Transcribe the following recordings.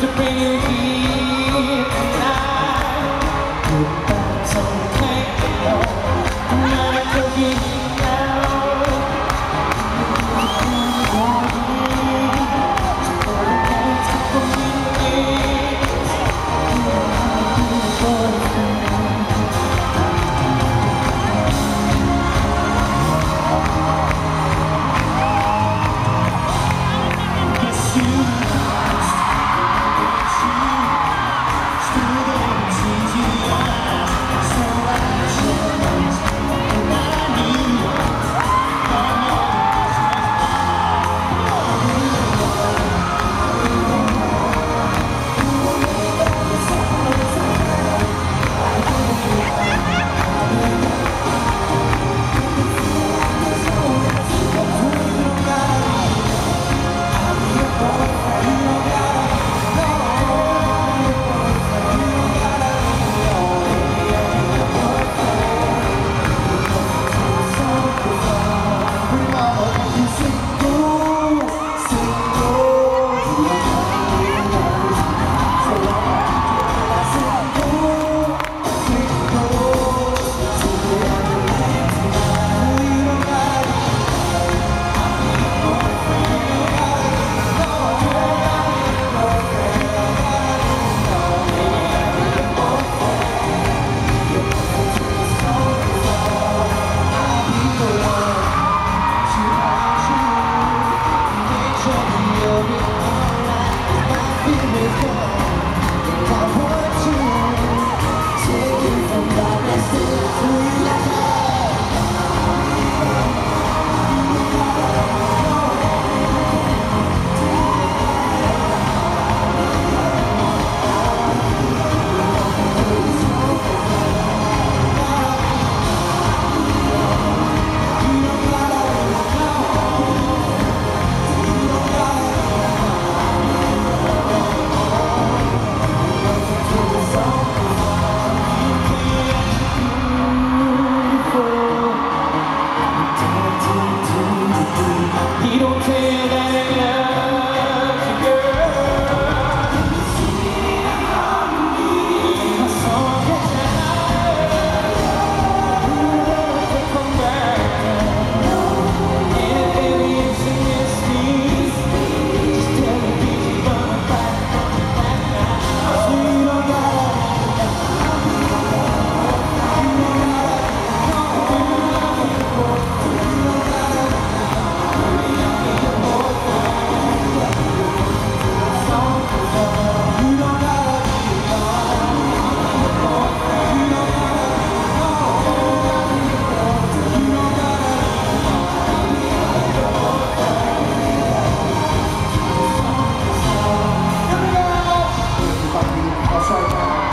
to bring you here.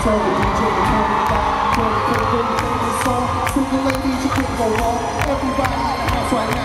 Everybody in house right now.